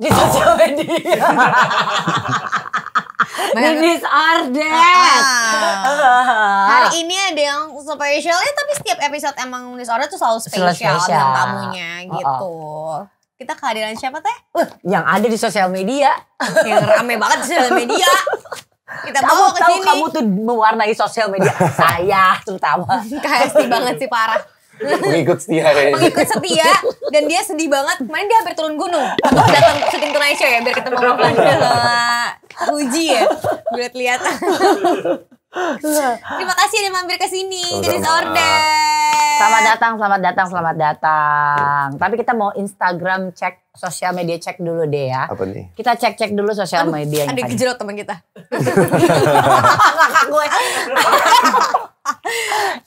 di sosial media. Ninis Ardet. Ah. Hari ini ada yang spesialnya tapi setiap episode emang Nulis Order tuh selalu spesial spesial. dengan tamunya Oh, gitu. Kita kehadiran siapa teh? Uh, yang ada di sosial media. Yang rame banget di sosial media. Kita Kamu bawa ke tahu sini. kamu tuh mewarnai sosial media saya terutama. KSD banget sih parah. Pengikut setia kayaknya. Pengikut setia dan dia sedih banget. Kemarin dia hampir turun gunung untuk datang syuting Tonight Show ya biar ketemu sama Fadil sama Uji ya. Biar lihat. Terima kasih udah mampir ke sini. Jadi order. Selamat datang, selamat datang, selamat datang. Tapi kita mau Instagram cek sosial media cek dulu deh ya. Apa nih? Kita cek-cek dulu sosial media Ada kejerot teman kita. Kakak gue.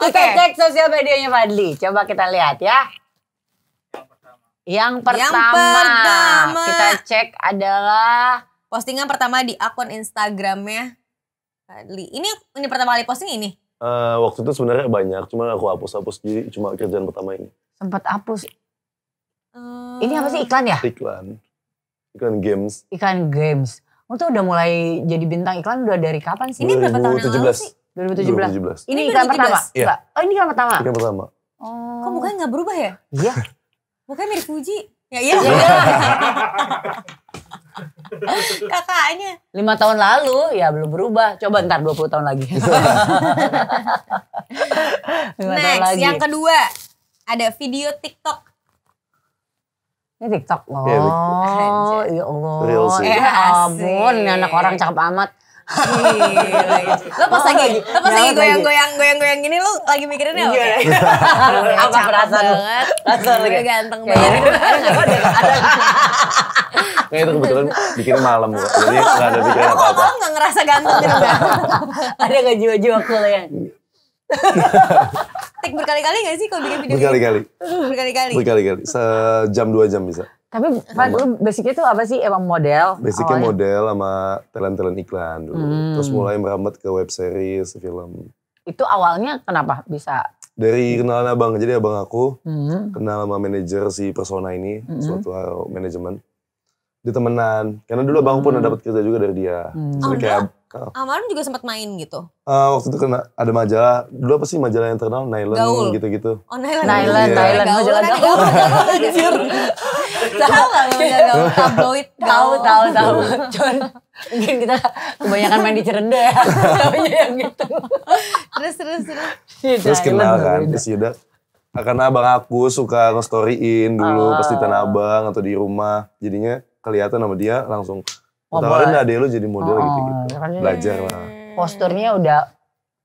kita Oke. cek sosial medianya Fadli. Coba kita lihat ya. Yang pertama, pertama. kita cek adalah Postingan pertama di akun Instagramnya Fadli. Ini ini pertama kali posting ini. Eh, waktu itu sebenarnya banyak, cuma aku hapus-hapus jadi cuma kerjaan pertama ini. sempat hapus. Eh, Ini apa sih iklan ya? Iklan. Iklan games. Iklan games. Oh tuh udah mulai jadi bintang iklan udah dari kapan sih? Ini berapa tahun yang lalu sih? 2017. 2017. Ini Ini iklan 2017? pertama? Iya. Oh ini iklan pertama? Iklan pertama. Oh. Kok mukanya nggak berubah ya? Iya. Mukanya mirip Fuji. Ya iya. Kakaknya. Lima tahun lalu ya belum berubah. Coba ntar 20 tahun lagi. Tahun Next, lagi. yang kedua ada video TikTok. Ini TikTok. Oh, Iya, ya Allah. Real sih. Ya ampun, ini Asik. anak orang cakep amat. Gila. Lo pas lagi, lo pas lagi goyang-goyang goyang-goyang gini lo lagi mikirin apa? Iya. Apa perasaan banget. Perasaan Gue kayak- ganteng banget. Ada. Nah itu kebetulan bikin malam kok. Jadi nggak ada pikiran apa-apa. malam gak ngerasa ganteng gitu? Ada nggak jiwa-jiwa cool ya? Tik berkali-kali gak sih kalau bikin video Berkali-kali. gitu? Berkali-kali. Berkali-kali. Sejam dua jam bisa. Tapi Fad, lu basicnya tuh apa sih? Emang model? Basicnya Awalnya? model sama talent-talent iklan dulu. Hmm. Terus mulai merambat ke web series, film. Itu awalnya kenapa bisa? Dari kenalan abang. Jadi abang aku Hmm. kenal sama manajer si persona ini. Mhm. Suatu hal manajemen. Dia temenan. Karena dulu abang pun Hmm. dapat kerja juga dari dia. Hmm. Jadi Oh, kayak Amarum juga sempat main gitu. eh, waktu itu kena ada majalah. Dulu apa sih majalah yang terkenal? Nylon Gaul. gitu-gitu. Oh, Nailan. Nailan, Iya. Nailan, Gaul, majalah gaul. gaul, anjir. Tahu gak majalah gaul? Tabloid Tahu, gaul. tahu, tahu. Cuman mungkin kita kebanyakan main di Cirende ya. Tahunya yang gitu. Terus, terus, terus. Terus kenal kan. Terus yaudah. Karena abang aku suka nge-storyin dulu Ah. pas di Tanah Abang atau di rumah. Jadinya kelihatan sama dia langsung. Tawarin adek lu jadi model Oh, gitu-gitu. Belajar lah. Posturnya udah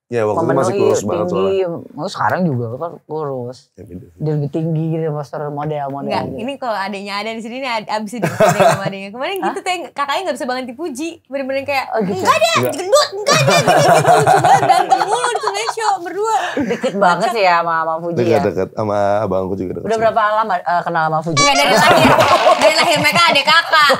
Ya waktu itu masih kurus banget tinggi. soalnya. Oh, sekarang juga kan kurus. Ya, beda sih. Dia lebih tinggi gitu postur model-model. Enggak, gitu. ini kalau adanya ada di sini nih abis itu sama adanya. Kemarin gitu teh kakaknya gak bisa banget dipuji. Bener-bener kayak Oh, gitu. enggak deh, gendut, enggak deh gitu gitu. Banget berantem mulu di Tonight Show berdua. Deket banget sih ya sama, sama Fuji ya. Dekat-dekat sama abang aku juga dekat. Udah berapa lama eh, kenal sama Fuji? Enggak dari lahir. Dari lahir mereka adik kakak.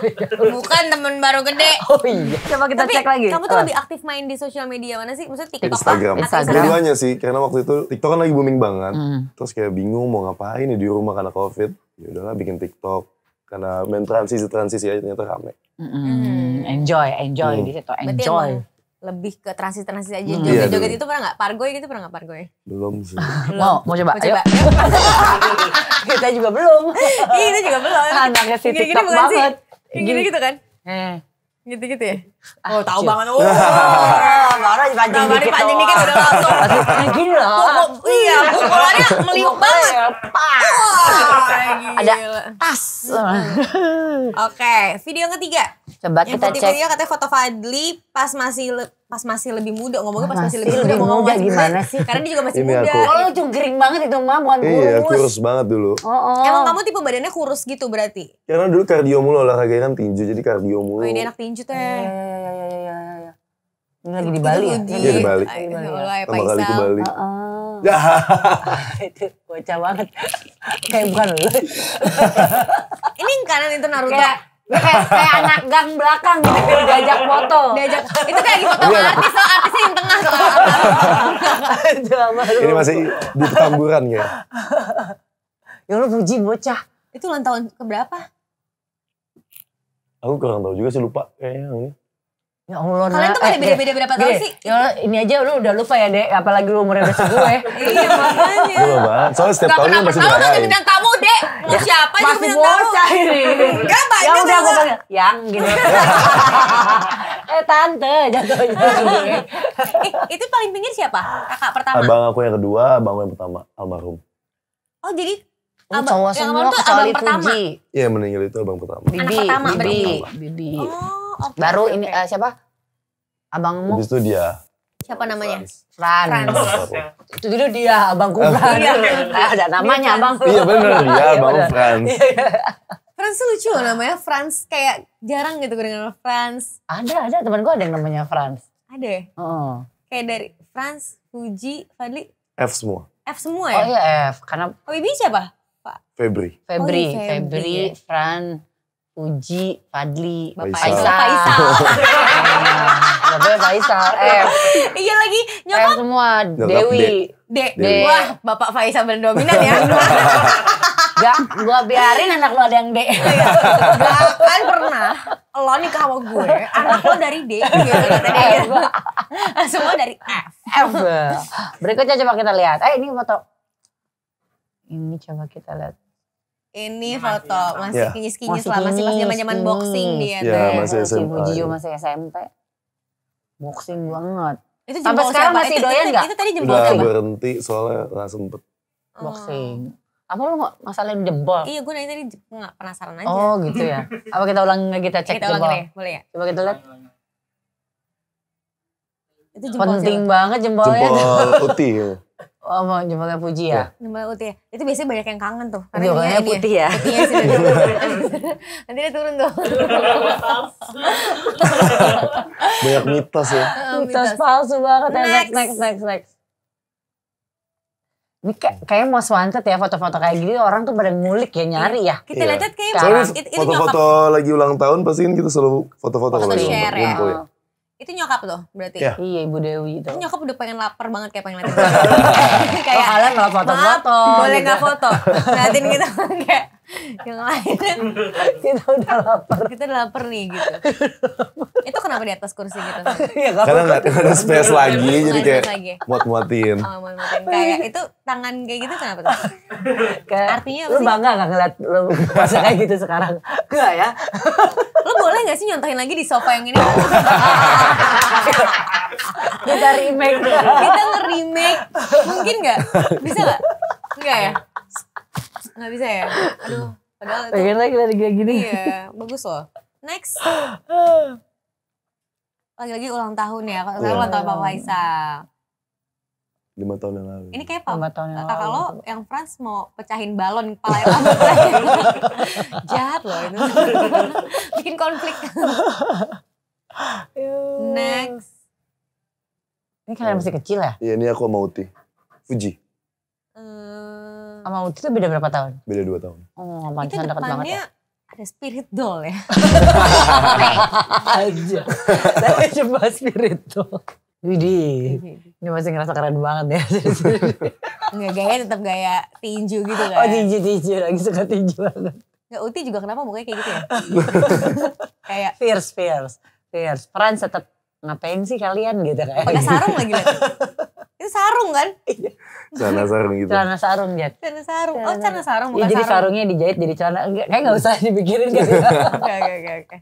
Bukan temen baru gede. Oh iya. Coba kita Tapi cek lagi. kamu tuh Ah. lebih aktif main di sosial media mana sih? Maksudnya TikTok Instagram. Instagram. Dua-duanya sih, karena waktu itu TikTok kan lagi booming banget. Hmm. Terus kayak bingung mau ngapain nih di rumah karena covid. Ya udahlah bikin TikTok. Karena main transisi-transisi aja ternyata rame. Mm-mm. Enjoy, enjoy Hmm. di situ, enjoy. lebih ke transit-transit aja. Hmm. Iya, Joget-joget dulu. itu pernah gak? Pargoy gitu pernah gak Pargoy? Belum sih. Mau, mau coba? Mau coba? Ayo. kita juga belum. Iya itu juga belum. Anaknya si Gini-gini TikTok bukan sih? banget. Gini gitu kan? Eh. Gitu-gitu ya? Oh tahu Cil. banget. Oh. Ah, baru dipancing dikit dipancing dikit udah langsung. Nah, gini loh. Iya, pukulannya meliuk banget. Ada tas. Oke, video yang ketiga. Coba Yang kita cek. video katanya foto Fadli pas masih pas masih lebih muda ngomongnya pas Masih masih lebih muda ngomong muda gimana sih? karena dia juga masih Ini muda. Oh, lu cungkring banget itu mah, bukan Iya, kurus. kurus banget dulu. Oh, oh. emang kamu tipe badannya kurus gitu berarti Karena dulu kardio mulu olahraganya kan tinju, jadi kardio mulu. oh ini anak tinju Ya, teh ya, ya, ya, ya, ya, ya. Ini lagi di Bali ya? Iya, di Bali. Ay, Bali ya. Allah, ya, Pertama kali ke. Bali. Oh. Ya. itu bocah banget. Kayak bukan lu. ini kanan itu Naruto kayak ya kayak, kayak anak gang belakang gitu diajak foto. diajak itu kayak lagi foto Iya. sama artis loh artisnya yang tengah lu. Ini masih di petamburan ya. Ya lu puji bocah. itu ulang tahun keberapa Aku kurang tahu juga sih lupa kayaknya. Ya Allah, Kalian tuh pada Eh, beda-beda berapa Dek, tahun Dek, sih? Ya Allah, ini aja lu udah lupa ya, Dek. Apalagi lu umurnya udah segue. Iya makanya. Lupa banget. Soalnya setiap Gak tahun kan masih lu masih dirayain. bintang tamu dek. Mau siapa juga Masih bintang tamu. bocah ini. Enggak, banyak Ya udah aku juga. panggil. Yang gitu. eh tante jatuhnya. Eh, itu paling pinggir siapa? Kakak pertama. Abang aku yang kedua, abang aku yang pertama, almarhum. Oh jadi Oh, abang cowok yang semua kecuali abang pertama. Puji. Iya yang meninggal itu abang pertama. Bibi, pertama Bibi. Bibi. Oh, oke. Baru oke, ini eh, siapa? Abangmu Habis itu dia. siapa namanya? Fran. Fran. Aku. Itu dulu dia, abangku Fran. Iya. Ah, Ada namanya abang. Iya bener, dia Iya, abang. Frans. Frans tuh lucu loh namanya Frans kayak jarang gitu gue Frans. Ada, ada teman gue ada yang namanya Frans. Ada ya? Oh, Kayak dari Frans, Fuji, Fadli, F semua. F semua oh ya? iya F, karena Oh Bibi siapa? Pak. Febri. Febri, Oh, iya, Febri. Febri, Fran, Puji, Fadli, Bapak Faisal. Faisal. Faisal. Bapaknya Faisal, F, iya lagi F nyokap semua, Nyokap Dewi. Dek. Dek. Wah Bapak Faisal bener dominan ya. Gak, gua biarin anak lu ada yang D. Gak akan pernah lo nikah sama gue, anak lo dari D gitu dia. Semua dari F. F. Berikutnya coba kita lihat. Eh ini foto. Ini coba kita lihat. Ini foto masih Ya. kinyis-kinyis Masih lah, masih pas zaman-zaman boxing dia Ya, tuh. masih SMA, Puji juga ya. masih SMP. Boxing banget. Itu Sampai sekarang siapa? masih Itu- doyan nggak? Itu tadi jempol Udah siapa? berhenti soalnya gak sempet. Oh. Boxing. Apa lu nggak masalahin jempol? Iya gue nanya tadi nggak penasaran aja. Oh gitu ya. Apa kita ulang kita cek kita ulang jempol? deh, boleh ya? Coba kita lihat. Itu jempol Penting siapa? banget jempolnya. Jempol putih. Oh mau jempolnya Puji ya? Jempol putih. ya? Itu biasanya banyak yang kangen tuh. Jempolnya dia- dia- putih ya. Putihnya sih. Nanti dia turun tuh. Banyak mitos ya. Mitos palsu banget ya. Next, Next. next, next, next. Ini kayak, kayak mau wanted ya foto-foto kayak gini orang tuh pada ngulik ya nyari ya. Kita Iya. lihat kayak foto-foto lagi ulang tahun pasti kan kita selalu foto-foto Foto kalau lagi share ya. ya. Itu nyokap tuh berarti. Iya. Iya Ibu Dewi itu. Itu nyokap udah pengen lapar banget kayak pengen liatin. Oh, kayak kalian malah Maaf, foto-foto. boleh gitu. nggak foto? Ngeliatin gitu kayak yang lain. Kita udah lapar. Kita udah lapar nih gitu. Kenapa di atas kursi gitu? ya, gak Karena nggak nggak ada space lagi jadi Nggak kayak muat-muatin. Oh, mau ngeliatin. kayak itu tangan kayak gitu kenapa tuh? Kayak, Artinya apa lu sih? bangga gak ngeliat lu masa kayak gitu sekarang? Enggak ya? Lo boleh gak sih nyontohin lagi di sofa yang ini? Kita remake. Kita nge-remake. Mungkin gak? Bisa gak? Enggak ya? Gak bisa ya? Aduh. Padahal itu Pengen lagi lagi gini. Iya, bagus loh. Next. Lagi-lagi ulang tahun ya. Kalau saya ulang tahun Pak Faisal. Lima tahun yang lalu. Ini kayak Pak tahun yang kakak lo yang Frans mau pecahin balon kepala kamu. Jahat loh itu. Bikin konflik. Next. Ini kalian masih kecil ya? Iya ini aku sama Uti. Fuji. Eh, Sama Uti tuh beda berapa tahun? Beda dua tahun. Oh, itu pantesan deket banget depannya ya. Ada spirit doll ya. Aja. Saya coba spirit tuh. Widih. Ini masih ngerasa keren banget ya. Enggak gaya tetap gaya tinju gitu oh kan. tinju-tinju lagi suka tinju banget. Enggak Uti juga kenapa mukanya kayak gitu ya? kayak Fierce, fierce, fierce. Frans tetap ngapain sih kalian gitu kayak. pakai sarung lagi lihat. Itu sarung kan? Sana sarung gitu. Celana sarung Jet. Celana sarung. Oh, celana sarung Iya bukan jadi sarung. sarungnya dijahit jadi celana. Enggak, Kayak gak usah dipikirin kan. Oke, oke, oke, oke.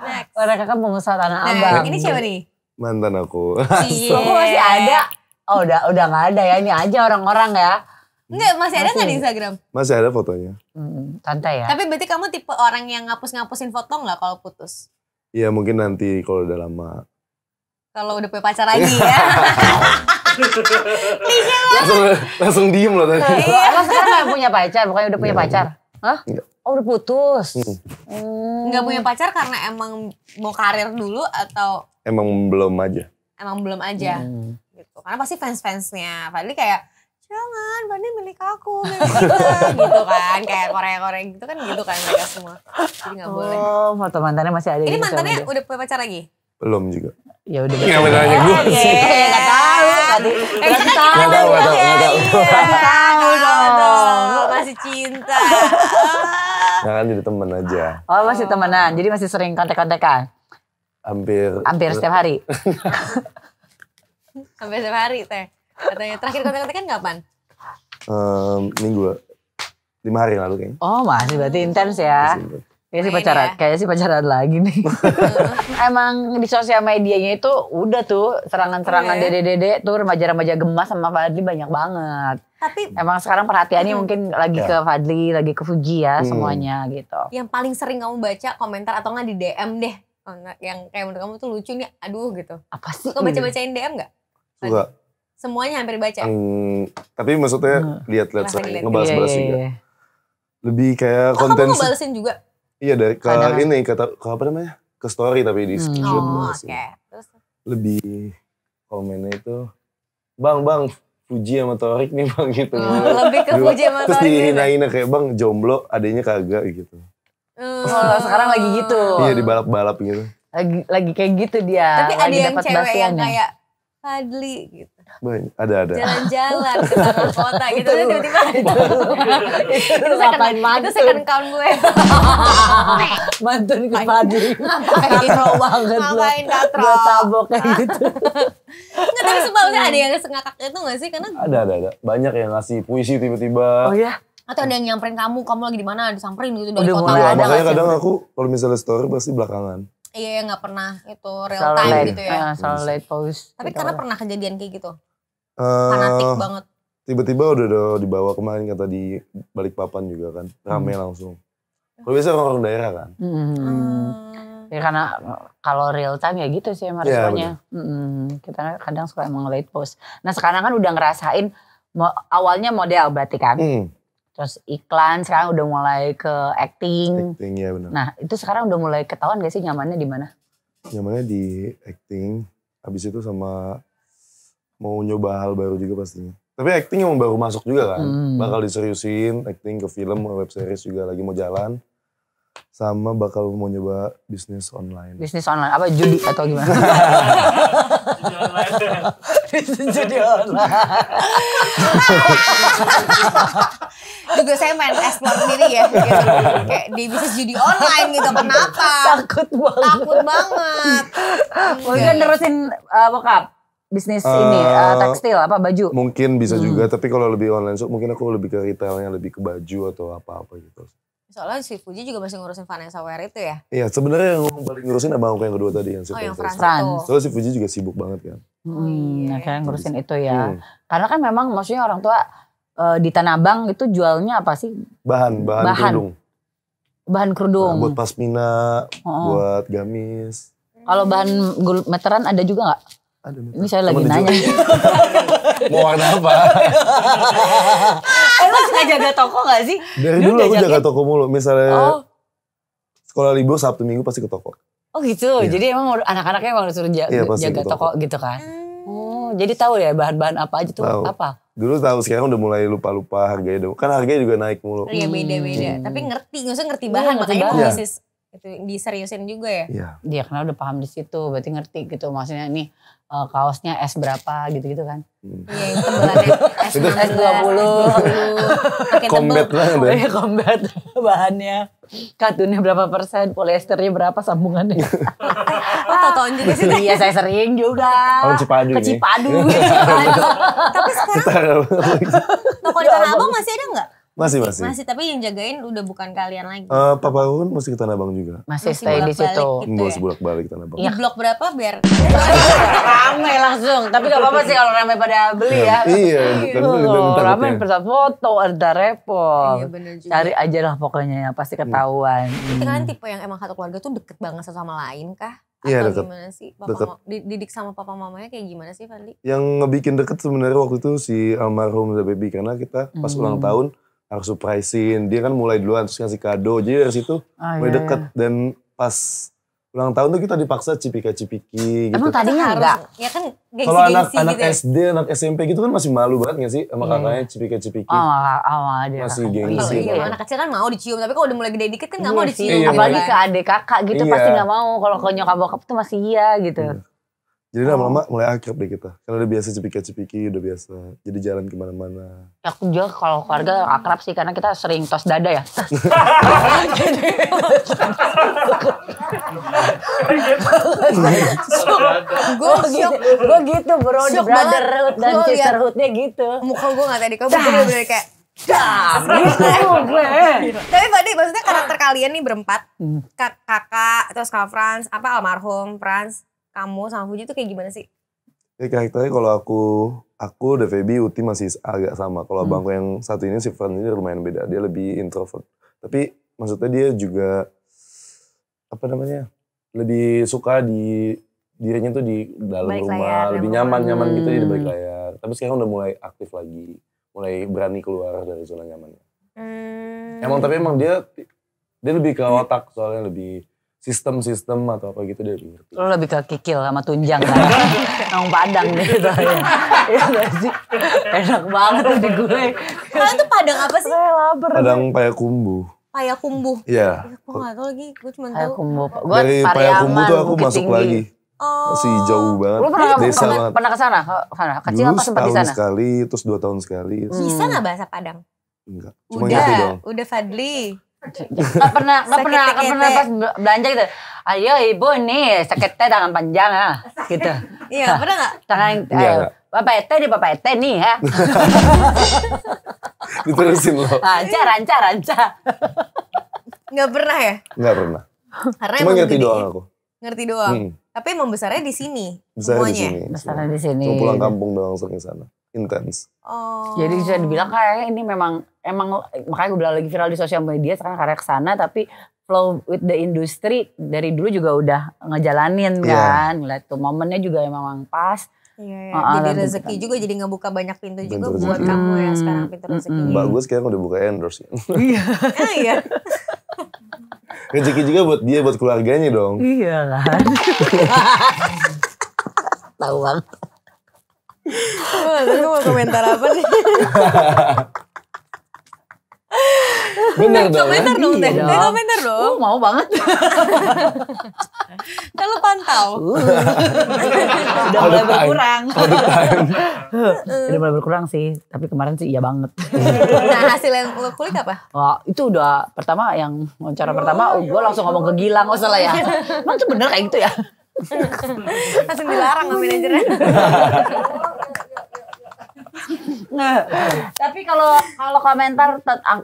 Next. Karena kakak pengusaha tanah Nah, abang. ini siapa nih? Mantan aku. Cie. Oh, masih ada. Oh udah udah nggak ada ya ini aja orang-orang ya. Enggak, masih ada nggak di. Instagram? Masih ada fotonya. Hmm, santai ya. Tapi berarti kamu tipe orang yang ngapus-ngapusin foto nggak kalau putus? Iya mungkin nanti kalau udah lama. Kalau udah punya pacar lagi ya. langsung langsung diem loh tadi. Lo emang sekarang gak punya pacar? Bukannya udah punya Nggak, pacar? Hah? Nggak. Oh udah putus. Hmm. Hmm. Nggak punya pacar karena emang mau karir dulu atau Emang belum aja. emang belum aja Hmm. gitu. Karena pasti fans-fansnya Fadli kayak jangan Fadli milik aku milik kita gitu kan kayak Korea-Korea gitu kan gitu kan mereka semua jadi nggak boleh Oh foto mantannya masih ada ini gitu mantannya udah punya pacar lagi Belum juga. Ya udah. Nggak bener nanya gue. Ya nggak tahu. Nggak tahu, nggak tahu, nggak tahu. Iya, Tahu dong. Masih cinta. Ah. Nah kan jadi temen aja. Oh masih temenan, jadi masih sering kontak-kontakan. Hampir. Hampir setiap hari. Sampai setiap hari teh. Katanya terakhir kontak-kontak kan kapan? em, minggu. Lima hari yang lalu kayaknya. Oh masih berarti intens ya. Masih- Kayaknya sih pacaran, ya. kayaknya sih pacaran lagi nih. Emang di sosial medianya itu udah tuh serangan-serangan Iya ya. dede-dede tuh remaja-remaja gemas sama Fadli banyak banget. Tapi Emang sekarang perhatiannya mungkin lagi Ya. ke Fadli, lagi ke Fuji ya Hmm. semuanya gitu. yang paling sering kamu baca komentar atau nggak di DM deh. Oh, Yang kayak menurut kamu tuh lucu nih, aduh gitu. Apa sih? Suka baca-bacain DM nggak? Suka. Semuanya hampir baca. Hmm, tapi maksudnya Hmm. lihat-lihat saya dilihat. ngebalas-balas Iya, juga. iya, iya. Lebih kayak Oh, konten kamu ngebalesin juga? Iya dari ke Kadang. ini ke, ke apa namanya? Ke story tapi di Hmm. screenshot. Oh, oke. Terus Lebih komennya itu Bang, bang, Fuji sama Torik nih bang gitu. lebih ke Fuji sama Terus Torik gitu. dihina-hina kayak bang jomblo adanya kagak gitu. Hmm. Oh, sekarang lagi gitu. Iya dibalap-balap gitu. Lagi lagi kayak gitu dia. Tapi ada lagi yang dapat cewek yang kayak Fadli gitu. Banyak. Ada ada. Jalan-jalan ke tengah kota gitu. Terus tiba-tiba itu, itu ngapain second, itu mantun? second count gue. Mantun ke Fadli. Katro banget lo. Ngapain katro? Gue tabok kayak gitu. Nggak, tapi sebabnya ada yang ngakak itu gak sih? Karena Ada ada ada. Banyak yang ngasih puisi tiba-tiba. Oh ya? atau ada yang nyamperin kamu, kamu lagi di mana, disamperin gitu dari Udah kota. ada makanya kadang aku kalau misalnya story pasti belakangan. Iya, yang nggak pernah itu real Selalu time late, gitu ya. eh, selalu late post. Tapi gitu. karena pernah kejadian kayak gitu, Eh, fanatik banget. tiba-tiba udah, udah dibawa kemarin kata di balik papan juga kan. Rame langsung. Kalau biasa orang-orang daerah kan. Hmm. Hmm. Ya karena kalau real time ya gitu sih emang Iya, responnya. Mm-mm. Kita kadang suka emang late post. Nah sekarang kan udah ngerasain awalnya model berarti kan. Hmm, Terus iklan sekarang udah mulai ke acting. acting ya benar. Nah itu sekarang udah mulai ketahuan gak sih nyamannya di mana? Nyamannya di acting. Habis itu sama mau nyoba hal baru juga pastinya. Tapi acting yang baru masuk juga kan. Hmm. Bakal diseriusin acting ke film, web series juga lagi mau jalan. Sama bakal mau nyoba bisnis online. Bisnis online apa judi atau gimana? Bisnis judi online. Juga saya main explore sendiri ya, gitu. kayak di bisnis judi online gitu. Kenapa? Takut banget. Takut banget. Mungkin nerusin uh, bokap bisnis Eh, ini uh, tekstil apa baju. Mungkin bisa Hmm. juga, tapi kalau lebih online shop mungkin aku lebih ke retailnya, lebih ke baju atau apa-apa gitu. Soalnya si Fuji juga masih ngurusin Vanessa Wear itu ya. Iya, sebenarnya yang paling ngurusin abang aku yang kedua tadi yang si Oh yang. Frans. Soalnya si Fuji juga sibuk banget kan. Oh, Hmm, iya. akhirnya ngurusin itu ya. Hmm. Karena kan memang maksudnya orang tua uh, di Tanah Abang itu jualnya apa sih? Bahan, bahan, Bahan. kerudung. Bahan kerudung. Nah, buat pasmina, Oh. buat gamis. Kalau bahan gul- meteran ada juga nggak? Ada Ini saya lagi nanya. Mau warna apa? Eh, lo suka jaga toko gak sih? Dari Lu dulu aku jaga toko mulu. Misalnya Oh, sekolah libur Sabtu Minggu pasti ke toko. Oh gitu. Iya. Jadi emang anak-anaknya emang disuruh Iya, jaga ke toko. toko. gitu kan? Hmm. Oh, jadi tahu ya bahan-bahan apa aja tuh Tahu. apa? Dulu tahu sekarang udah mulai lupa-lupa harganya. dong. Kan harganya juga naik mulu. Iya beda-beda. Hmm. Tapi ngerti, maksudnya ngerti Iya, bahan. ngerti makanya bahan. Iya. bisnis itu diseriusin juga ya. Iya. Dia karena udah paham di situ, berarti ngerti gitu. Maksudnya nih eh, kaosnya S berapa gitu-gitu kan? Hmm. Iya yang tebelannya S19, S20. Makin Combat tebel. banget Oh ya. iya combat bahannya. Katunnya berapa persen, polyesternya berapa sambungannya. Oh tau-tauan juga sih. iya saya sering juga. Oh, Cipadu Ke. Cipadu. Tapi sekarang toko di Tanah Abang masih ada nggak? Masih, masih. Masih, tapi yang jagain udah bukan kalian lagi. Eh, Papa Run masih ke Tanah Abang juga. Masih Masih stay di situ. gitu. Mau ya? sebolak balik Tanah Abang. Di blok berapa biar? Rame langsung. Tapi gak apa-apa sih kalau rame pada beli ya. Iya, kan Oh, minta rame fotonya. bisa foto, ada repot. Iya bener juga. Cari aja lah pokoknya ya, pasti ketahuan. Tapi kalian tipe yang emang satu keluarga tuh deket banget satu sama lain kah? Iya, deket. gimana sih? Papa Deket. didik sama papa mamanya kayak gimana sih Fadli? Yang ngebikin deket sebenarnya waktu itu si almarhum The Baby karena kita pas Hmm. ulang tahun harus surprisein. Dia kan mulai duluan terus ngasih kado. Jadi dari situ Oh, mulai iya, deket dan pas ulang tahun tuh kita dipaksa cipika-cipiki gitu. Emang tadinya Harus- enggak? Ya kan Kalau anak anak gitu ya. SD, anak SMP gitu kan masih malu banget gak sih sama Iya. kakaknya cipika-cipiki. Oh, awal dia. Masih kakak. gengsi Kalau sih, iya, Bang. anak kecil kan mau dicium, tapi kalau udah mulai gede dikit kan nggak Iya mau dicium. Iya, Apalagi kan. ke adik kakak gitu Iya. pasti gak mau. Kalau ke nyokap bokap tuh masih iya gitu. Iya. Jadi lama-lama mulai akrab deh kita. Karena udah biasa cepika-cepiki, udah biasa. Jadi jalan ke mana-mana. Ya, Aku juga kalau keluarga akrab sih karena kita sering tos dada ya. Gue shock. Gue gitu bro, di brotherhood dan sisterhoodnya gitu. Muka gue gak tadi, kau bener-bener kayak Dah, gitu gue. Tapi Pak Dik, maksudnya karakter kalian nih berempat, Hmm. Kak- kakak, terus Kak Franz, apa almarhum Franz, kamu sama Fuji tuh kayak gimana sih? Ya karakternya kalau aku, aku, The Feby, Uti masih agak sama. Kalau Hmm. abangku yang satu ini, si Fran ini lumayan beda. Dia lebih introvert. Tapi maksudnya dia juga, apa namanya, lebih suka di dirinya tuh di dalam Balik rumah. layar, lebih nyaman-nyaman gitu di Hmm. balik layar. Tapi sekarang udah mulai aktif lagi. Mulai berani keluar dari zona nyamannya. Hmm. Emang tapi emang dia dia lebih ke otak soalnya lebih sistem-sistem atau apa gitu dia lebih ngerti. Lu lebih ke kikil sama tunjang kan. Nong padang gitu. Iya gak sih? Enak banget tuh di gue. Kalian tuh padang apa sih? Saya lapar. Kadang payakumbu. Payakumbuh. Iya. Gue gak tau lagi, gue cuma Kayak tahu. kumbu. Gue Dari payakumbu tuh aku Bukit masuk Tinggi. lagi. Oh. Masih jauh banget. Lu pernah Desa pernah, pernah ke sana? Ke sana? Kecil Dulu apa sempat di setahun sana? sekali, terus dua tahun sekali. Hmm. Bisa gak bahasa Padang? Enggak. Cuma udah, ngerti doang. udah Fadli. Gak pernah, gak pernah, gak pernah pas belanja gitu. Ayo ibu nih, sakitnya tangan panjang ah. Gitu. Iya, pernah gak? Tangan, Enggak, ayo. enggak. Bapak Ete nih, Bapak Ete nih ya. Diterusin loh. Ranca, ranca, ranca. Gak pernah ya? Enggak pernah. Karena Cuma ngerti doang aku. Ngerti doang. Hmm. Tapi emang besarnya di sini. Bisa di sini. Besarnya di sini. Cuma pulang kampung doang sering sana. Intens. Oh. Jadi bisa dibilang kayak ini memang emang makanya gue bilang lagi viral di sosial media sekarang karya ke sana tapi flow with the industry dari dulu juga udah ngejalanin Iya. kan. Ngeliat tuh momennya juga emang pas. Iya, iya. Ah, jadi dan- rezeki juga jadi ngebuka banyak pintu juga Pintu buat rezeki. kamu ya Hmm, sekarang pintu rezeki. hmm. Gue sekarang udah buka endorse. Iya. Ah, iya. Rezeki juga buat dia, buat keluarganya dong. Iya kan. Tahu banget. Gue mau komentar apa nih. Bener dong. komentar dong, Iya Teh. Teh, dong. komentar Oh, dong. mau banget. Kan lu pantau. Udah All the mulai berkurang. Udah mulai berkurang sih, tapi kemarin sih iya banget. Nah hasil yang lo kulik apa? Wah, itu udah pertama yang wawancara pertama, gue langsung ngomong ke Gilang, oh salah ya. Emang itu bener kayak gitu ya? Langsung dilarang sama manajernya. Nah, tapi kalau kalau komentar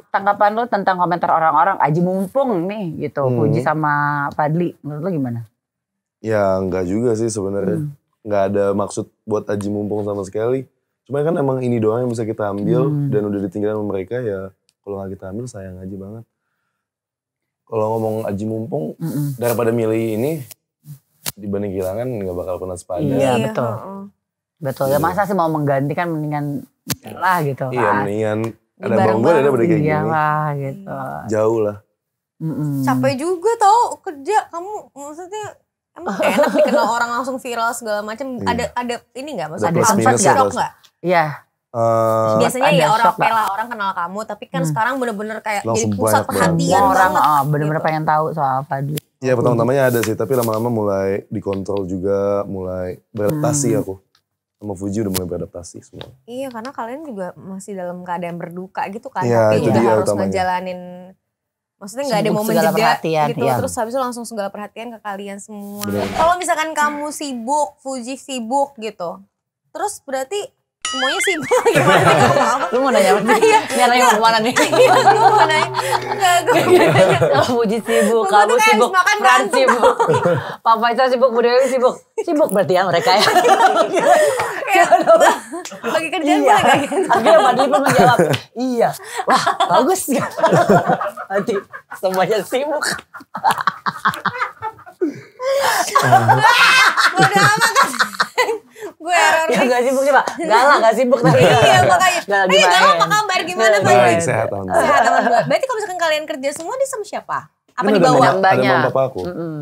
tanggapan lu tentang komentar orang-orang Aji mumpung nih gitu, Hmm. Puji sama Fadli, menurut lu gimana? Ya enggak juga sih sebenarnya. Hmm. Nggak ada maksud buat aji mumpung sama sekali. Cuma kan emang ini doang yang bisa kita ambil Hmm. dan udah ditinggalin sama mereka ya kalau nggak kita ambil sayang aja banget. Kalau ngomong aji mumpung Mm-mm. daripada milih ini dibanding kehilangan nggak bakal pernah sepadan. Iya, betul. Betul ya, masa sih mau menggantikan mendingan lah gitu Iya kan. mendingan Di ada bang gue daripada kayak Iya gini. lah gitu. Jauh lah. Mm-mm. Capek juga tau kerja kamu maksudnya emang enak dikenal orang langsung viral segala macam. Iya. Ada ada ini nggak Ada maksudnya plus comfort shock nggak? Iya, Eh, Biasanya ada ya orang pela orang kenal kamu, tapi kan Hmm. sekarang bener-bener kayak Langsung jadi pusat banyak perhatian semua orang banget. ah, bener-bener gitu. pengen tahu soal Fadli. Ya pertama-tamanya ada sih, tapi lama-lama mulai dikontrol juga, mulai beradaptasi Hmm. aku. Sama Fuji udah mulai beradaptasi semua. Iya karena kalian juga masih dalam keadaan berduka gitu kan, Iya, tapi udah dia harus utamanya. ngejalanin Maksudnya nggak ada momen jeda perhatian, gitu, iya. terus habis itu langsung segala perhatian ke kalian semua. Kalau misalkan kamu sibuk, Fuji sibuk gitu, terus berarti semuanya sibuk gimana? sih? Lu mau nanya apa sih? Iya. Ini nanya mau ke mana nih? Iya, gue mau nanya. Enggak, gue Puji sibuk, kamu sibuk, Fran sibuk, Pak Faisal sibuk, Bu Dewi sibuk. Sibuk berarti ya mereka ya. bagi kerjaan iya. boleh gitu? Akhirnya Fadli pun menjawab, iya. Wah bagus. Nanti semuanya sibuk. Bodo amat. Gue error Ya gak sibuk coba. Gak lah gak sibuk. tapi. Iya makanya. Gak lagi Ayo gak main. apa kabar gimana Pak? Baik, sehat alhamdulillah. Sehat alhamdulillah. Berarti kalau misalkan kalian kerja semua dia sama siapa? Apa di ada bawah? Ada mama papa aku.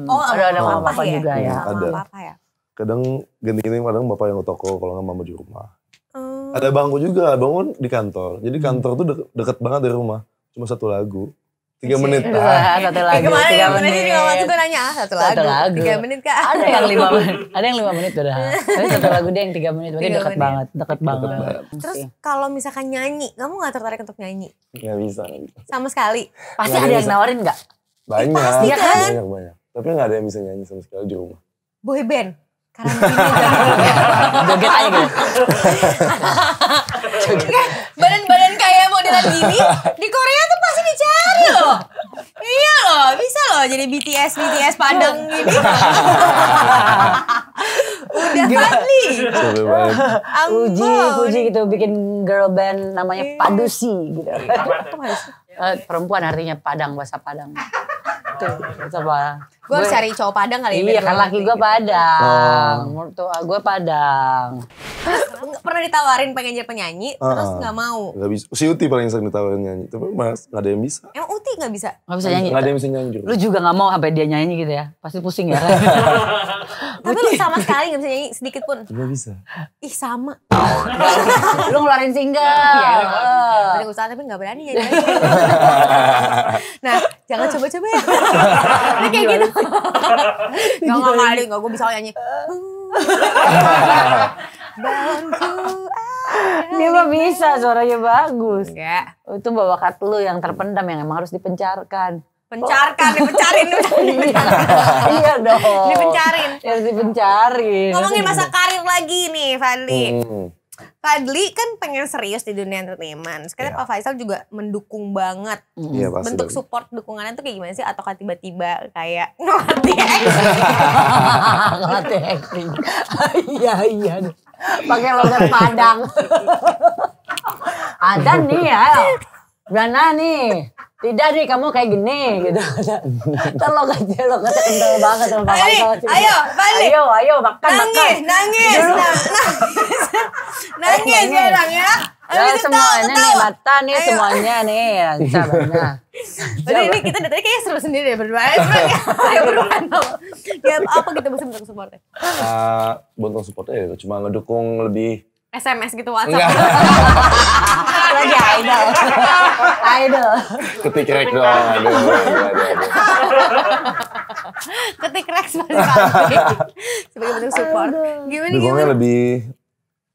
Oh, ada mama papa ya? juga ya. Sama Ada. papa ya. Kadang ganti-ganti kadang bapak yang ke toko, kalau nggak mama di rumah. Hmm. Ada bangku juga, bangun di kantor. Jadi kantor tuh deket banget dari rumah. Cuma satu lagu. Tiga menit. Dua, Ah, satu Eh, lagu, kemarin tiga kemarin menit. juga waktu gue nanya ah, satu lagu, Satu lagu. tiga menit kak. Ada yang lima menit, ada yang lima menit udah. Tapi satu lagu dia yang tiga menit, berarti Tiga deket menit. banget, deket banget. banget. Terus kalau misalkan nyanyi, kamu gak tertarik untuk nyanyi Nggak bisa. sama sekali? Pasti Nggak ada yang bisa. nawarin nggak? Banyak. pasti kan? Banyak, banyak. Tapi nggak ada yang bisa nyanyi sama sekali di rumah. Boy band. Karantina. Joget aja gitu. Badan-badan kayak modelan gini di Korea tuh dicari loh. Iya loh, bisa loh jadi BTS BTS Padang gini. Udah Fadli. Ampun. puji gitu bikin girl band namanya Padusi gitu. Eh, perempuan artinya Padang, bahasa Padang. Tuh, Padang. Gue harus cari cowok Padang kali Iya biar kan gua laki gue Padang, mertua gue Padang. Nggak pernah ditawarin pengen jadi penyanyi, terus Ah. nggak mau. Nggak bisa. Si Uti paling sering ditawarin nyanyi. Tapi mas nggak ada yang bisa. Emang Uti nggak bisa? Gak bisa nyanyi. Nggak ada yang bisa nyanyi Lu juga gak mau sampai dia nyanyi gitu ya? Pasti pusing ya. Tapi lu sama sekali nggak bisa nyanyi sedikit pun. Nggak bisa. Ih sama. lu ngeluarin single. Iya, Eh. Ada usaha tapi nggak berani nyanyi. nah, jangan coba-coba ya. Ini kayak gitu. Gak nggak kali, nggak gue bisa nyanyi. Bangku Dia mah bisa, suaranya bagus. Enggak. Itu bakat lu yang terpendam yang emang harus dipencarkan. Pencarkan, dipencarin. iya, iya dong. Dipencarin. Harus dipencarin. Ngomongin masa karir lagi nih, Fadli. Hmm. Fadli kan pengen serius di dunia entertainment. Sekarang Iya. Pak Faisal juga mendukung banget. Iya pasti. Bentuk dong. support dukungannya tuh kayak gimana sih? Atau kan tiba-tiba kayak ngelatih Ngelatih acting. Iya, iya. Pakai logat Padang. Ada nih ya. Gana nih. Tidak nih kamu kayak gini gitu. Ntar logatnya logatnya kental banget sama Pak Ayo, ayo, balik. Ayo, ayo makan nangis, makan. nangis, Dulu. nah, nangis, nangis sekarang ya. Ya itu semuanya nih mata nih Ayo. semuanya nih sabarnya. Jadi ini kita dari tadi kayaknya seru sendiri deh berdua. Ayo, sebenarnya ayo berdua. Ya apa kita bisa bentuk supportnya? Ah, bentuk supportnya ya cuma ngedukung lebih SMS gitu enggak WhatsApp. Lagi idol. idol. ketik rek doang aduh, aduh, aduh, aduh. Ketik pasti pasti. Sebagai bentuk support. Gimana dukungnya gimana? lebih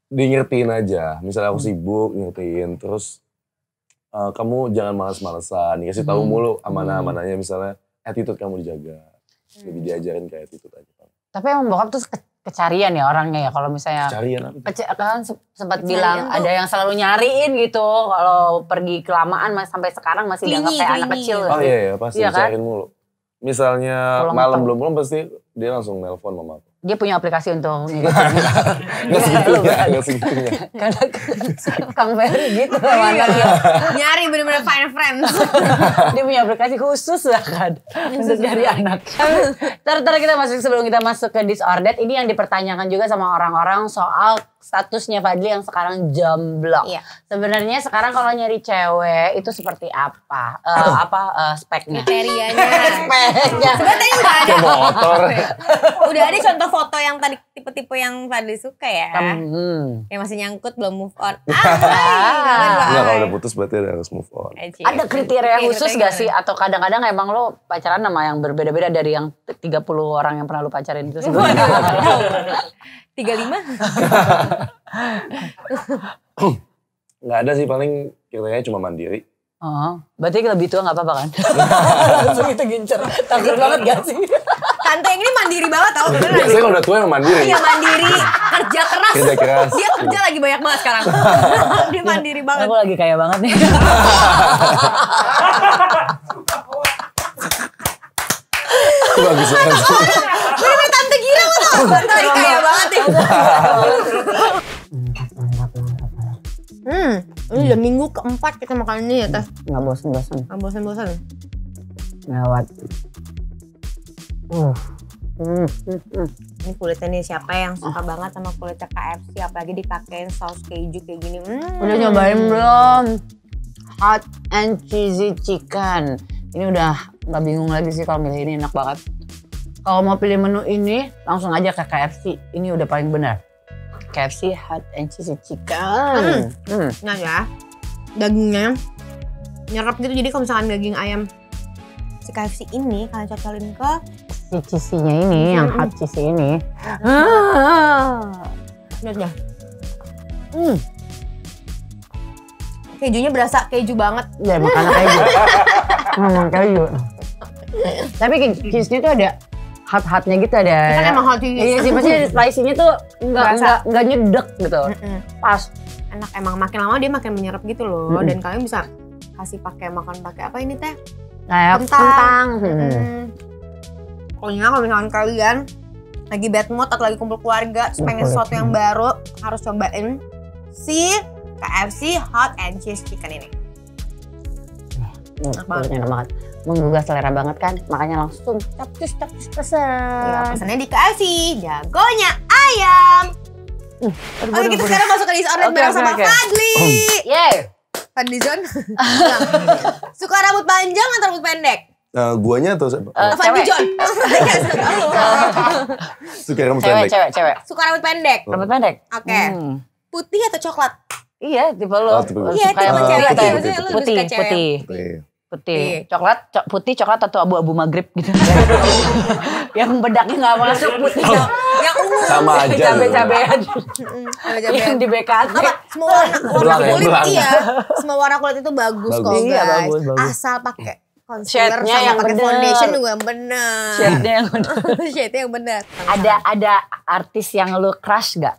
di ngertiin aja misalnya aku sibuk ngertiin terus eh, kamu jangan males-malesan dikasih tahu Hmm. mulu amanah-amanahnya misalnya attitude kamu dijaga lebih diajarin kayak attitude aja Tapi emang bokap tuh ke- kecarian ya orangnya ya kalau misalnya carian apa? Kece- kan se- sempat Kecarian bilang tuh- ada yang selalu nyariin gitu kalau pergi kelamaan mas sampai sekarang masih dianggap kayak anak kecil. oh iya iya pasti Iya kan? mulu. Misalnya Pulang malam belum pulang pasti dia langsung nelpon mama aku Dia punya aplikasi untuk ngikutin. nggak segitunya nggak segitunya Karena Kang Ferry gitu Iya. Nyari bener-bener find friends. Dia punya aplikasi khusus lah kan untuk cari anak. Ntar, ntar kita masuk sebelum kita masuk ke disordered ini yang dipertanyakan juga sama orang-orang soal statusnya Fadli yang sekarang jomblo. Iya. Sebenarnya sekarang kalau nyari cewek itu seperti apa? Eh, apa eh, speknya? Kriterianya. Speknya. Sebenarnya udah ada. Motor Udah ada contoh foto yang tadi tipe-tipe yang Fadli suka ya. Hmm. Yang masih nyangkut belum move on. Ah, Enggak kalau udah putus berarti udah harus move on Ada kriteria khusus gak sih? Atau kadang-kadang emang lo pacaran sama yang berbeda-beda dari yang 30 orang yang pernah lo pacarin itu sebelumnya? Tiga lima? nggak ada sih paling kiranya cuma mandiri Oh, berarti lebih tua gak apa-apa kan? Langsung kita gincer. Takut banget gak sih? Tante yang ini mandiri banget tau beneran. biasanya kalau udah tua yang mandiri Iya mandiri, kerja keras. Kerja keras. Dia kerja lagi banyak banget sekarang. Dia mandiri banget. Aku lagi kaya banget nih. bagus banget lagi kaya banget nih. Hmm, ini udah minggu keempat kita makan ini ya teh. Gak bosen-bosen. Gak bosan-bosan. Lewat. Uh. Hmm, hmm, hmm. Ini kulitnya nih siapa yang suka banget sama kulitnya KFC apalagi dipakein saus keju kayak gini. Hmm. Udah nyobain belum? Hot and cheesy chicken. Ini udah nggak bingung lagi sih kalau milih ini enak banget. Kalau mau pilih menu ini langsung aja ke KFC. Ini udah paling benar. KFC hot and cheesy chicken. Hmm. Nah ya, dagingnya nyerap gitu jadi kalau misalkan daging ayam si KFC ini kalian cocolin ke Si cheesy-nya ini, yang hot cheesy ini. Lihat dah. Hmm, Kejunya berasa keju banget. ya makan keju. Ngomong keju. Tapi cheese-nya tuh ada hot-hotnya gitu ada. Kan emang hot. Iya sih, pasti spicy-nya tuh nggak nggak nggak nyedek gitu. Mm-mm. Pas. Enak emang makin lama dia makin menyerap gitu loh Mm-mm. dan kalian bisa kasih pakai makan pakai apa ini teh? Kayak Kentang. kentang. Hmm. Hmm. Pokoknya kalau misalkan kalian lagi bad mood atau lagi kumpul keluarga, terus pengen sesuatu yang baru, harus cobain si KFC Hot and Cheese Chicken ini. Enak banget. enak banget. Menggugah selera banget kan, makanya langsung capcus capcus Ya, pesen. pesannya di KFC, jagonya ayam. Oke, kita sekarang masuk ke disorder Oke, bareng oke, sama oke. Fadli. Yeay. Fadlizon. Suka rambut panjang atau rambut pendek? Nah, guanya atau siapa? Eh, Fadli cewek. John. Suka rambut Cewek, pendek. cewek, cewek. Suka rambut pendek. Rambut pendek. Oke. Hmm. Putih atau coklat? Iya, tipe lo. Oh, tipe. Iya, tipe cewek. putih, Iya, putih, putih. Putih. Iya. Coklat, co- putih, coklat atau abu-abu maghrib gitu. yang bedaknya nggak masuk putih. Yang ungu. Sama aja. Cabe-cabean. Yang di BKT. Apa? Semua warna, warna Belang ya, kulit belang. iya. Semua warna kulit itu bagus, kok Bagus. guys. Iya, bagus, bagus. Asal pakai concealer sama yang pakai bener. foundation juga bener. Shade-nya yang bener. Shade-nya yang bener. ada ada artis yang lu crush gak?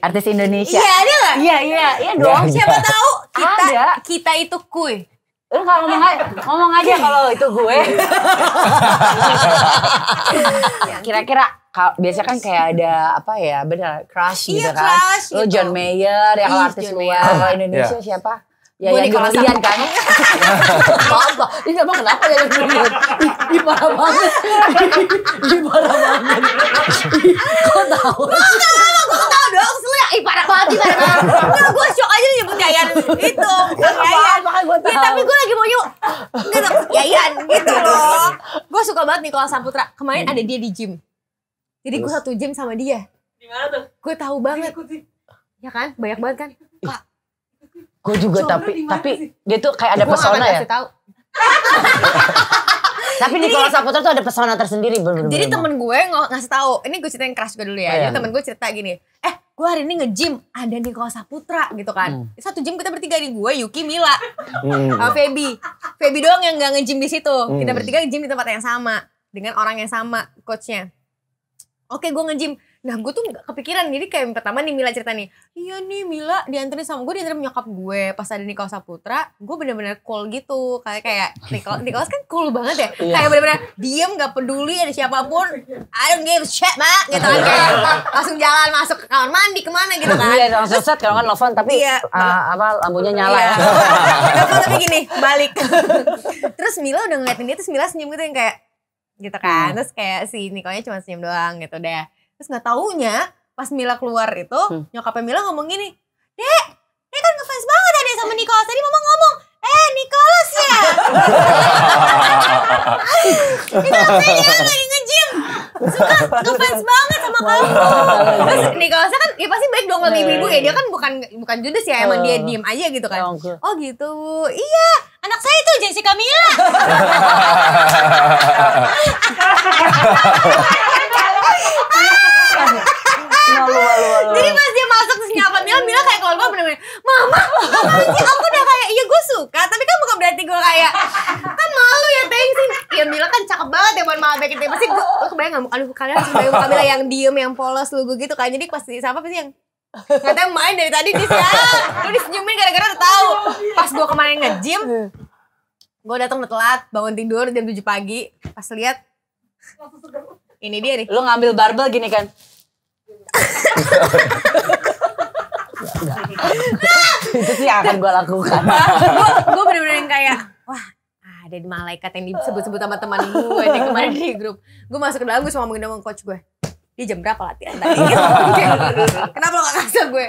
Artis Indonesia. Iya, ada nggak? Iya, iya, iya dong. Siapa tahu kita Ada. kita itu kuy. Lu nggak ngomong aja, ngomong aja kalau itu gue. Kira-kira kalau biasa kan kayak ada apa ya, bener crush Iya, gitu kan. crush Lu gitu. John Mayer, yang kalau artis luar, kalau Indonesia siapa? Ya, yang Kawasaki. Julian kan. Apa? Ini emang kenapa ya yang Julian? Ih, parah banget. Ih, parah banget. Kok tahu? Gue tau dong, ya. Ih parah banget, ih, parah banget. Enggak, gue shock aja nyebut Yayan itu. Yayan. Makanya gue Ya tapi gue lagi mau nyebut. Gitu, Yayan gitu loh. Gue suka banget Nicola Saputra. Kemarin ada dia di gym. Jadi gue satu gym sama dia. Di mana tuh? Gue tahu banget. Ya kan, banyak banget kan. Kak, Gue juga Coba tapi di tapi sih? dia tuh kayak ada pesona ya. kasih tahu. Tapi Nicola Saputra tuh ada pesona tersendiri bener-bener. Jadi emang. temen gue ng- ngasih tahu. Ini gue ceritain crush gue dulu ya. Oh, iya. Jadi temen gue cerita gini. Eh, gue hari ini nge-gym. Ada Nicola Saputra gitu kan. Satu gym kita bertiga nih. Gue, Yuki, Mila. Hmm. sama Feby. Feby doang yang gak nge-gym di situ. Kita Hmm. bertiga nge-gym di tempat yang sama dengan orang yang sama coachnya. Oke, gue nge-gym. Nah, gue tuh gak kepikiran. Jadi kayak pertama nih Mila cerita nih. Iya nih Mila dianterin sama gue, dianterin nyokap gue. Pas ada Nicola Saputra, gue bener-bener cool gitu. Kayak kayak Nicola, Nicolas kan cool banget ya. Iya. Kayak bener-bener diem, gak peduli ada siapa pun. I don't give a shit, mak. Gitu kan. Kayak langsung jalan masuk ke kamar mandi ke mana gitu kan. Iya langsung set kalau kan telepon tapi Iya. ah, apa lampunya nyala Iya. ya. Telepon tapi gini, balik. terus Mila udah ngeliatin dia, terus Mila senyum gitu yang kayak gitu kan. Terus kayak si Nikolanya cuma senyum doang gitu deh. Terus nggak taunya pas Mila keluar itu, nyokapnya Mila ngomong gini, Dek, Dek kan ngefans banget ya Dek sama Nicholas. Tadi mama ngomong, eh Nicholas ya. Kenapa lagi nge-gym? Suka ngefans banget sama kamu. Terus Nicholasnya kan ya pasti baik dong sama ibu-ibu ya. Dia kan bukan bukan judes ya, emang dia diem aja gitu kan. Oh. Oh gitu. Iya, anak saya itu Jessica Mila. Jadi pas dia masuk terus nyapa Mila, Mila kayak keluar keluar bener-bener, Mama, mama sih aku udah kayak, iya gue suka, tapi kan bukan berarti gue kayak, kan malu ya thanksin. Ya Mila kan cakep banget ya, mohon maaf ya gitu. Pasti gue, lo kebayang gak, aduh kalian harus kebayang muka Mila yang diem, yang polos, lugu gitu kan. Jadi pas siapa pasti yang, Katanya main dari tadi di siang, lu disenyumin gara-gara udah tahu. Pas gue kemarin nge-gym, gue datang udah telat, bangun tidur jam 7 pagi, pas lihat ini dia nih. Lu ngambil barbel gini kan. itu sih yang akan gue lakukan. gue bener-bener yang kayak wah ada di malaikat yang disebut-sebut sama teman gue nih kemarin di grup gue masuk ke dalam gue cuma ngomongin sama coach gue dia jam berapa latihan tadi kenapa lo gak kasih gue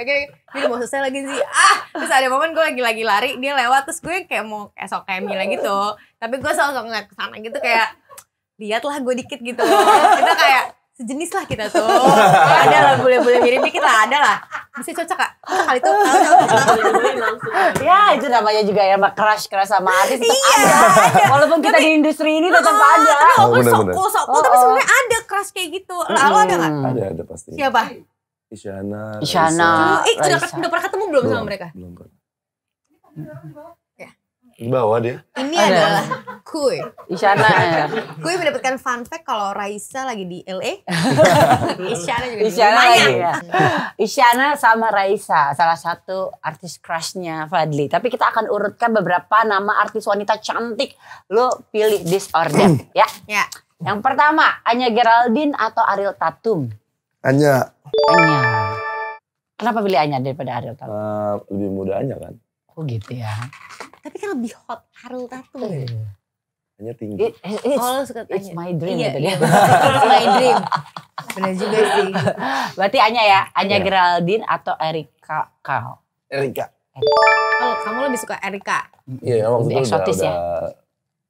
udah mau selesai lagi sih ah terus ada momen gue lagi lagi lari dia lewat terus gue kayak mau esok kayak Mila gitu tapi gue selalu ngeliat ke sana gitu kayak lihatlah gue dikit gitu kita kayak sejenis lah kita tuh ada lah boleh-boleh mirip dikit lah ada lah Bisa cocok kak? Kali itu. Ya itu namanya juga ya mbak crush crush sama artis tetap Iya, ada. Walaupun kita di industri ini tetap Oh, ada. Tapi walaupun Oh, bener, sok bener. cool, sok cool, Oh, tapi oh. sebenarnya ada crush kayak gitu. Lalu ada nggak? Ada ada pasti. Siapa? Isyana. Isyana. Eh, udah, udah pernah ketemu belum sama mereka? Belum pernah. Di bawah dia. Ini Ada. adalah Kuy. Isyana ya. Mendapatkan fun fact kalau Raisa lagi di LA. Isyana juga di Isyana rumahnya. lagi ya. Isyana sama Raisa, salah satu artis crushnya Fadli. Tapi kita akan urutkan beberapa nama artis wanita cantik. Lo pilih this or that ya. Ya. Yang pertama, Anya Geraldine atau Ariel Tatum? Anya Anya. Kenapa pilih Anya daripada Ariel Tatum? eh, lebih mudanya kan. Oh gitu ya. Tapi kan lebih hot Harul Tatum. Hanya tinggi. It- it's, Oh, suka it's tanya. my dream Iya, gitu iya, dia. It's my dream. Bener juga sih. Berarti Anya ya, Anya Iya. Geraldine atau Erika Kau? Erika. Oh, kamu lebih suka Erika. Iya, waktu Lebih itu udah, eksotis ya? udah,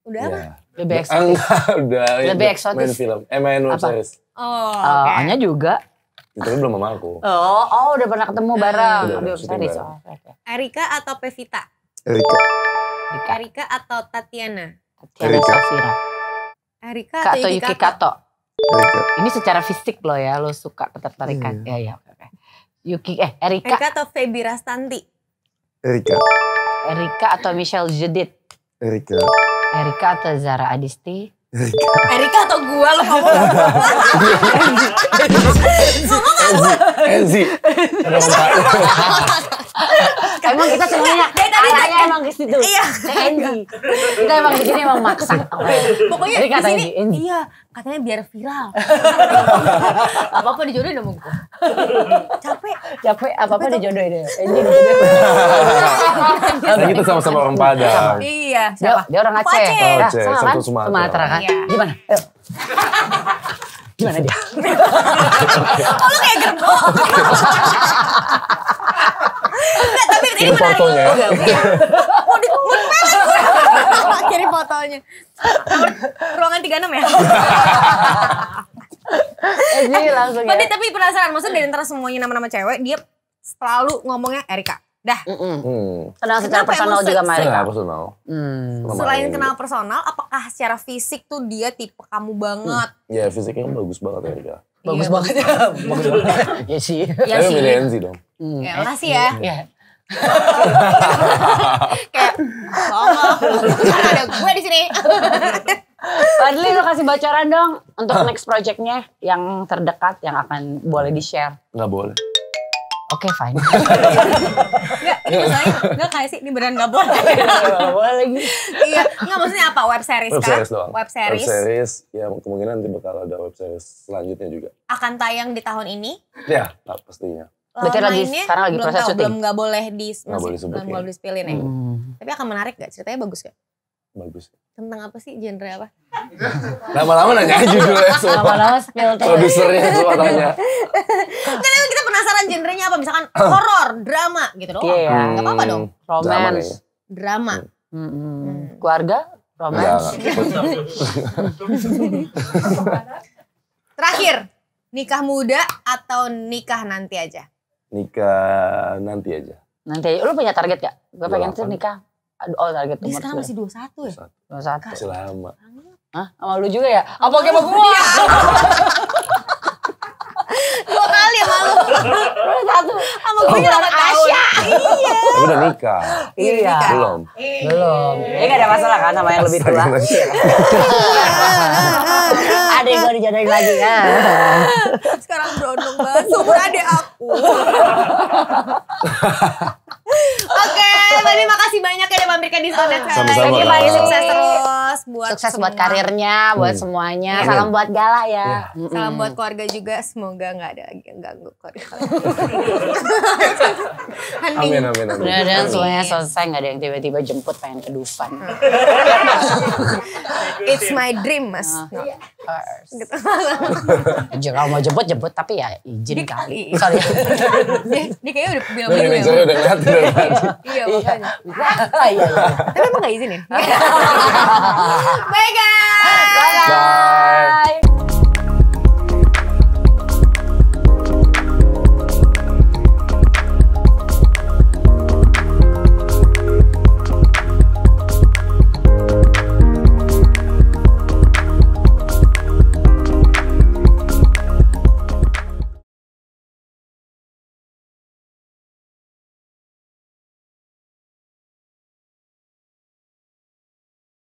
Udah iya. apa? Lebih eksotis. Enggak, udah Lebih udah eksotis. main film. Eh main web series. Oh, Oh, oke. Anya juga. Itu belum sama aku. Oh, oh udah pernah ketemu bareng. Udah, Aduh, series. bareng. Erika atau Pevita? Erika. Erika, Erika atau Tatiana? Tiana Erika. Safira. Erika atau atau Yuki Kato? Kato. Erika. Ini secara fisik lo ya, lo suka ketertarikan. Ya, ya, oke, oke. Yuki, eh Erika, Erika atau Feby Rastanti? Erika. Erika atau Michelle Judith. Erika. Erika atau Zara Adisti. Erika. Erika atau gua lo ngomong? Enzi. Muka. Emang kita semuanya, Dari tadi tanya. emang ke situ. Iya. Enzi. Kita emang di sini emang maksa. Pokoknya Jadi di sini, Enzi. iya katanya biar viral. apa apa dijodohin sama gua. Capek. Capek apa-apa dijodohin deh. Dijodohin. Nah, kita sama-sama orang Padang. Iya. Siapa? dia orang Aceh. Aceh. Satu kan? Sumatera. Sumatera kan? Iya. Gimana? Ayo. Gimana dia? Oh lu kayak gerbong. Enggak, tapi ini Kirim menarik. fotonya ya. Mau di Kirim fotonya. Ruangan 36 ya? Enzi langsung ya. Tapi, tapi penasaran, maksudnya dari antara semuanya nama-nama cewek, dia selalu ngomongnya Erika. Dah, Mm-mm. Hmm. Kenal secara Kenapa personal juga sama Erika. Personal. Hmm. Selain kenal personal, apakah secara fisik tuh dia tipe kamu banget? Ya fisiknya kan bagus banget Erika. Bagus Iya, banget ya. Bagus banget. Iya sih. Tapi sih. milih Enzi dong. Hmm. Ya, makasih ya. Iya. Kayak, ngomong. Kan ada gue di sini. Fadli lo kasih bocoran dong untuk next projectnya yang terdekat yang akan boleh di-share. Nggak boleh. Oke, fine. Enggak, ini masalahnya enggak kayak sih, ini beneran gak boleh. Nggak boleh lagi. iya, enggak maksudnya apa? Web series Web kah? series doang. Web series Web series. Ya kemungkinan nanti bakal ada web series selanjutnya juga. akan tayang di tahun ini. Ya, nah, pastinya. Berarti lagi- sekarang lagi belum proses syuting? Belum nggak boleh di masih- boleh disebut, belum ya. boleh di-spillin ya. Hmm. Tapi akan menarik gak? Ceritanya bagus gak? Bagus. Tentang apa sih? Genre apa? Lama-lama nanya aja judulnya semua. Lama-lama spill tuh. Produsernya semua tanya. Kan emang kita penasaran genrenya apa? Misalkan horor, drama gitu doang. Iya. Gak apa-apa dong. Drama Romance. Drama. Mm-mm. Keluarga? Romance? Terakhir, nikah muda atau nikah nanti aja? Nikah nanti aja. Nanti lu punya target gak? Gue pengen Delapan. nikah. Aduh, Oh target Dia umur sekarang masih 21 ya? Satu. Nomor satu. Masih lama. Hah? Sama lu juga ya? Apa kayak sama gua? Dua kali ya malu. Nomor satu. Sama gue nyelamat Asya. Iya. Tapi udah nikah. Iya. Belum. Belum. Ya gak ada masalah kan sama yang lebih tua. Adik gue dijodohin lagi kan. Sekarang berondong banget seumur adik aku. Oke, Bani makasih banyak ya udah mampir di Sonet Sama-sama. Bani sukses terus buat Sukses buat semua. karirnya, buat Hmm. semuanya. Salam buat Gala ya. Mm-mm. Salam buat keluarga juga, semoga nggak ada lagi ganggu keluarga. Hening. Amin, amin, amin. Mudah-mudahan Amin. semuanya selesai gak ada yang tiba-tiba jemput pengen ke Dufan. It's my dream, Mas. First. Gitu. Kalau mau jemput jemput tapi ya izin Di- kali. Sorry. dia, dia kayaknya udah bilang Udah gitu ya. manajernya udah ngeliatin dari tadi. Iya, makanya. Iya iya. Tapi emang gak izinin. Bye guys. Bye. Bye.